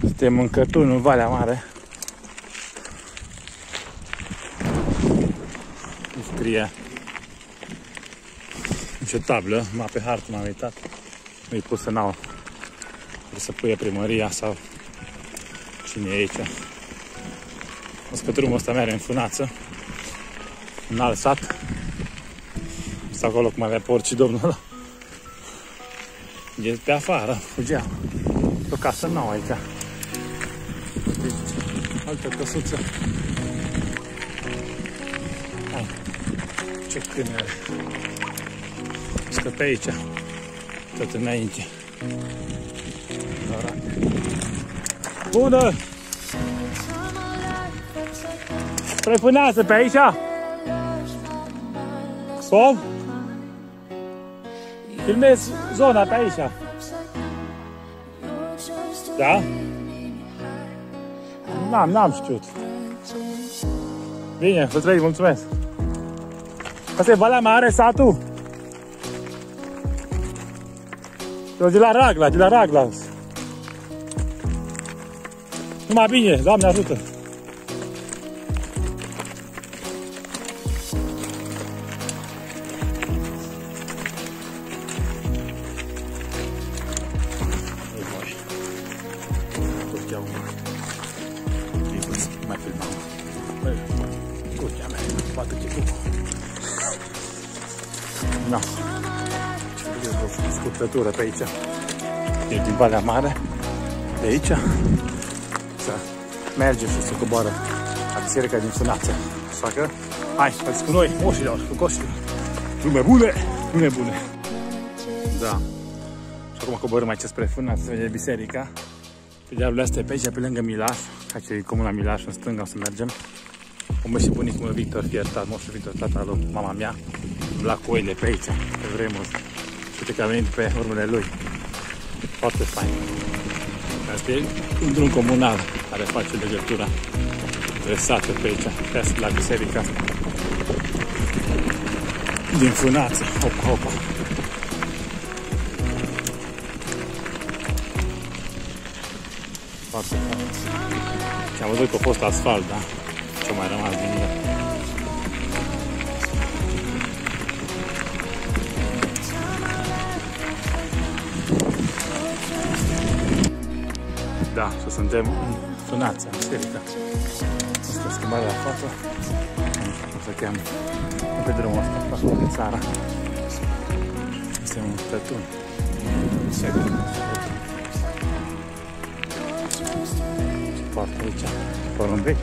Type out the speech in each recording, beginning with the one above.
Suntem în Cătun, în Valea Mare. Nu scrie nicio tablă, ma pe hartă m-am uitat. Nu-i pusă n-au. Trebuie să puie primăria sau cine e aici. O că drumul ăsta merge în funață, în alt sat. Este acolo cum avea porci domnul ăla. E pe afară, fugea. Pe o casă nouă aici. Deci, altă căsuță. Hai. Ce câine are. Stă pe aici. Tot înainte. Doar. Bună! Prăpânează pe aici? Cum? Filmez zona pe aici. Da? N-am, n-am știut. Bine, vă trăi, mulțumesc. Asta e Valea Mare, satul? Eu de la Ragla, de la Ragla. Numai bine, Doamne ajută! Curtea mea, bată chipul. Da. Ce o scurtătură pe aici. E din Valea Mare. De aici. Să merge și să coboară la biserica din Sunață. Așa că, hai, să cu noi, moșilor, cu coșilor. Lume bune, lume bune. Da. Și acum coborâm aici spre Fânață, se vede biserica. Pe diavolul astea pe aici, pe lângă Milaș, aici e comuna Milaș, în stânga o să mergem. O și bunicul meu Victor Fiertat, moșul Victor, tata lui mama mea, la coile pe aici, pe vremuri. Și uite că a venit pe urmele lui. Foarte fain. Asta e un drum comunal care face legătura între sate pe aici, pe la biserica din Funață. Opa, opa. Foarte frumos. Și am văzut că a fost asfalt, da? Ce mai rămas din el. Da, și suntem în Sunața, în Serica. Asta schimbarea la față. Nu știu cum se cheamă. Pe drumul ăsta, pe acolo de țara. Este un tătun. Serica. poartă aici, porumbei.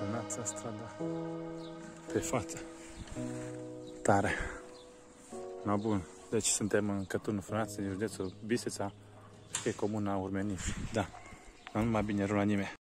Sat, Rănața, strada, pe față. Tare. No, bun. Deci suntem în Cătunul Frănață, din județul Biseța, pe comuna Urmeniș. Da. Nu mai bine rău la nimeni.